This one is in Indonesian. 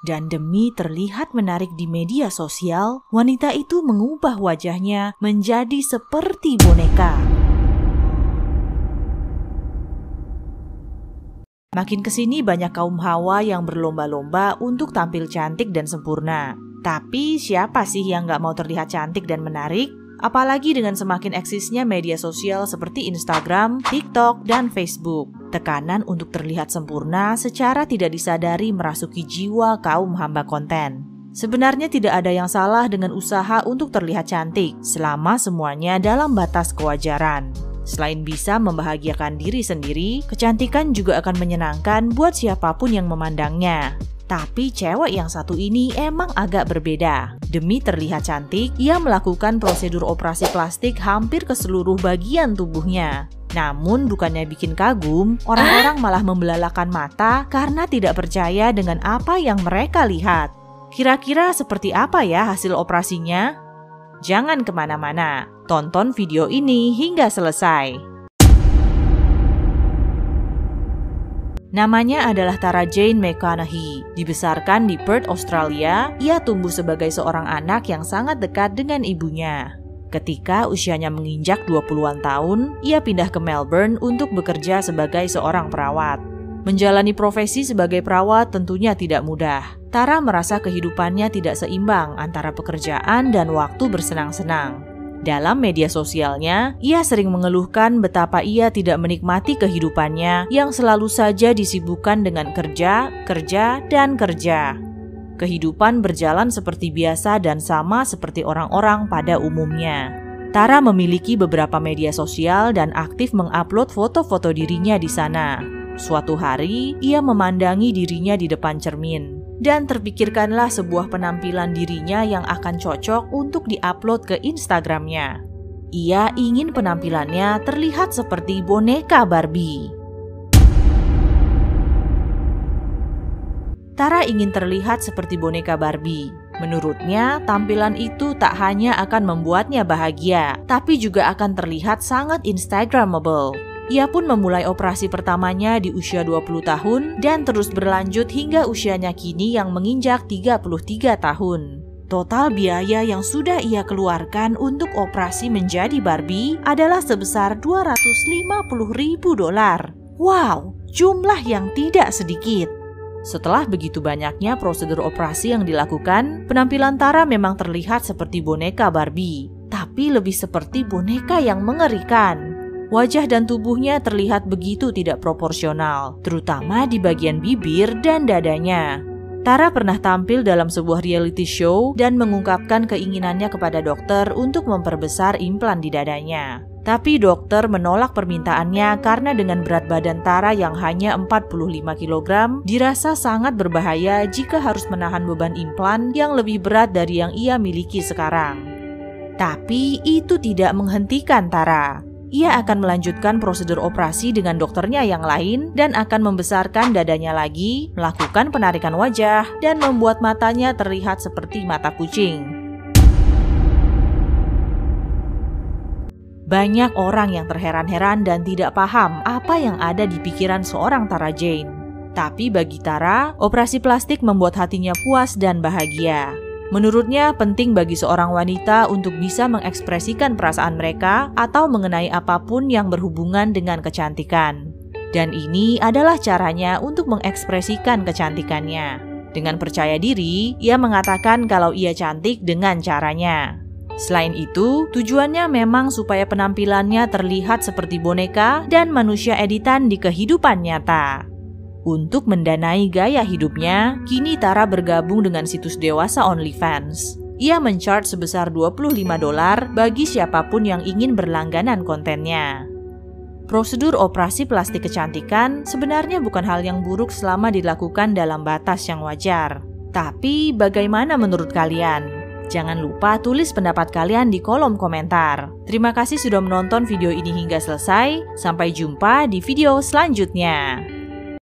Dan demi terlihat menarik di media sosial, wanita itu mengubah wajahnya menjadi seperti boneka. Makin ke sini banyak kaum hawa yang berlomba-lomba untuk tampil cantik dan sempurna. Tapi siapa sih yang gak mau terlihat cantik dan menarik? Apalagi dengan semakin eksisnya media sosial seperti Instagram, TikTok, dan Facebook. Tekanan untuk terlihat sempurna secara tidak disadari merasuki jiwa kaum hamba konten. Sebenarnya tidak ada yang salah dengan usaha untuk terlihat cantik selama semuanya dalam batas kewajaran. Selain bisa membahagiakan diri sendiri, kecantikan juga akan menyenangkan buat siapa pun yang memandangnya. Tapi cewek yang satu ini emang agak berbeda. Demi terlihat cantik, ia melakukan prosedur operasi plastik hampir ke seluruh bagian tubuhnya. Namun bukannya bikin kagum, orang-orang malah membelalakan mata karena tidak percaya dengan apa yang mereka lihat. Kira-kira seperti apa ya hasil operasinya? Jangan ke mana-mana, tonton video ini hingga selesai. Namanya adalah Tara Jane McConaughey. Dibesarkan di Perth, Australia, ia tumbuh sebagai seorang anak yang sangat dekat dengan ibunya. Ketika usianya menginjak 20-an tahun, ia pindah ke Melbourne untuk bekerja sebagai seorang perawat. Menjalani profesi sebagai perawat tentunya tidak mudah. Tara merasa kehidupannya tidak seimbang antara pekerjaan dan waktu bersenang-senang. Dalam media sosialnya, ia sering mengeluhkan betapa ia tidak menikmati kehidupannya yang selalu saja disibukkan dengan kerja, kerja, dan kerja. Kehidupan berjalan seperti biasa dan sama seperti orang-orang pada umumnya. Tara memiliki beberapa media sosial dan aktif mengupload foto-foto dirinya di sana. Suatu hari, ia memandangi dirinya di depan cermin dan terpikirkanlah sebuah penampilan dirinya yang akan cocok untuk diupload ke Instagramnya. Ia ingin penampilannya terlihat seperti boneka Barbie. Tara ingin terlihat seperti boneka Barbie. Menurutnya, tampilan itu tak hanya akan membuatnya bahagia, tapi juga akan terlihat sangat Instagramable. Ia pun memulai operasi pertamanya di usia 20 tahun dan terus berlanjut hingga usianya kini yang menginjak 33 tahun. Total biaya yang sudah ia keluarkan untuk operasi menjadi Barbie adalah sebesar 250 ribu dolar. Wow, jumlah yang tidak sedikit. Setelah begitu banyaknya prosedur operasi yang dilakukan, penampilan Tara memang terlihat seperti boneka Barbie, tapi lebih seperti boneka yang mengerikan. Wajah dan tubuhnya terlihat begitu tidak proporsional, terutama di bagian bibir dan dadanya. Tara pernah tampil dalam sebuah reality show dan mengungkapkan keinginannya kepada dokter untuk memperbesar implan di dadanya. Tapi dokter menolak permintaannya karena dengan berat badan Tara yang hanya 45 kg dirasa sangat berbahaya jika harus menahan beban implan yang lebih berat dari yang ia miliki sekarang. Tapi itu tidak menghentikan Tara ia akan melanjutkan prosedur operasi dengan dokternya yang lain dan akan membesarkan dadanya lagi, melakukan penarikan wajah, dan membuat matanya terlihat seperti mata kucing. Banyak orang yang terheran-heran dan tidak paham apa yang ada di pikiran seorang Tara Jane. Tapi bagi Tara, operasi plastik membuat hatinya puas dan bahagia. Menurutnya, penting bagi seorang wanita untuk bisa mengekspresikan perasaan mereka atau mengenai apa pun yang berhubungan dengan kecantikan. Dan ini adalah caranya untuk mengekspresikan kecantikannya. Dengan percaya diri, ia mengatakan kalau ia cantik dengan caranya. Selain itu, tujuannya memang supaya penampilannya terlihat seperti boneka dan manusia editan di kehidupan nyata. Untuk mendanai gaya hidupnya, kini Tara bergabung dengan situs dewasa OnlyFans. Ia mencharge sebesar 25 dolar bagi siapa pun yang ingin berlangganan kontennya. Prosedur operasi plastik kecantikan sebenarnya bukan hal yang buruk selama dilakukan dalam batas yang wajar. Tapi bagaimana menurut kalian? Jangan lupa tulis pendapat kalian di kolom komentar. Terima kasih sudah menonton video ini hingga selesai. Sampai jumpa di video selanjutnya.